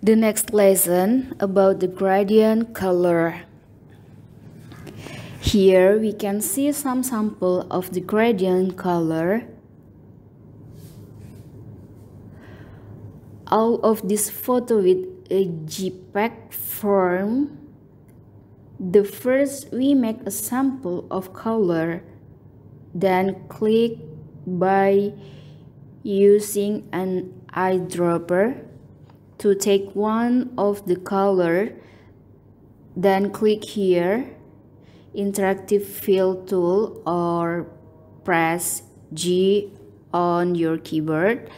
The next lesson about the gradient color. Here we can see some sample of the gradient color. All of this photo with a JPEG form. The first we make a sample of color, then click by using an eyedropper to take one of the color then click here interactive fill tool or press G on your keyboard.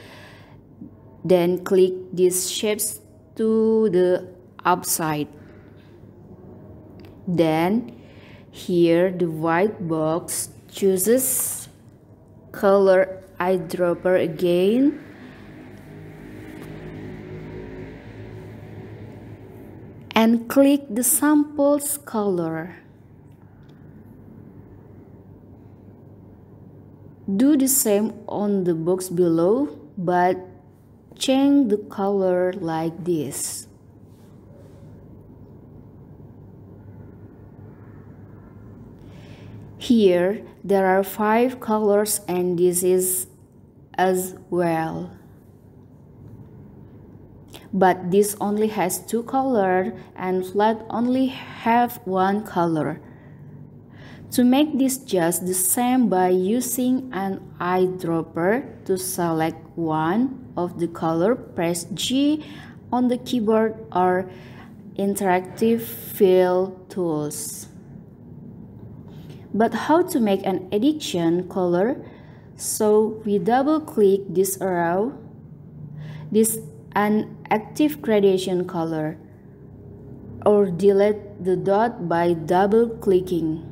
Then click these shapes to the upside. Then here the white box chooses color eyedropper again and click the samples color. Do the same on the box below but change the color like this. Here there are five colors and this is as well but this only has two color and flat only have one color. To make this just the same by using an eyedropper to select one of the color, press G on the keyboard or interactive fill tools. But how to make an addition color? So we double click this arrow. This an active gradation color or delete the dot by double clicking.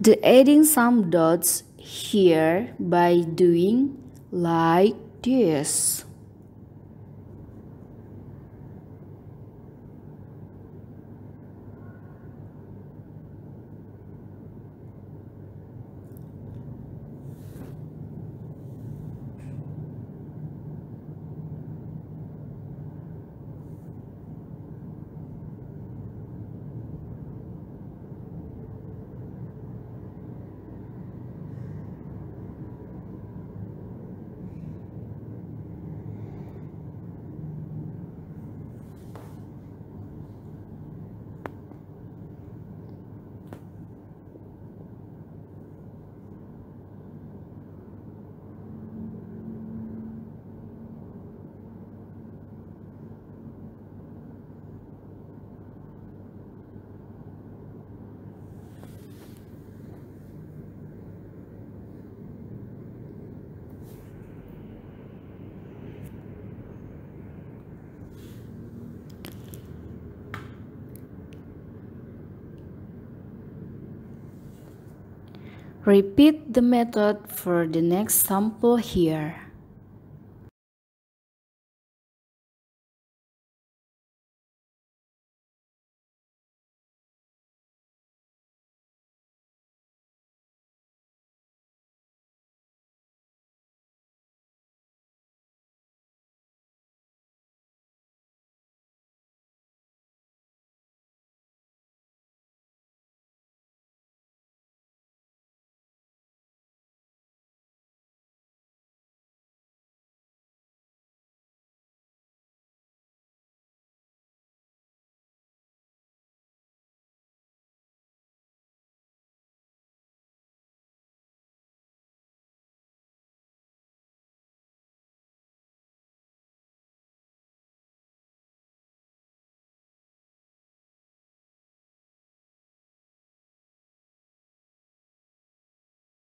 The adding some dots here by doing like this. Repeat the method for the next sample here.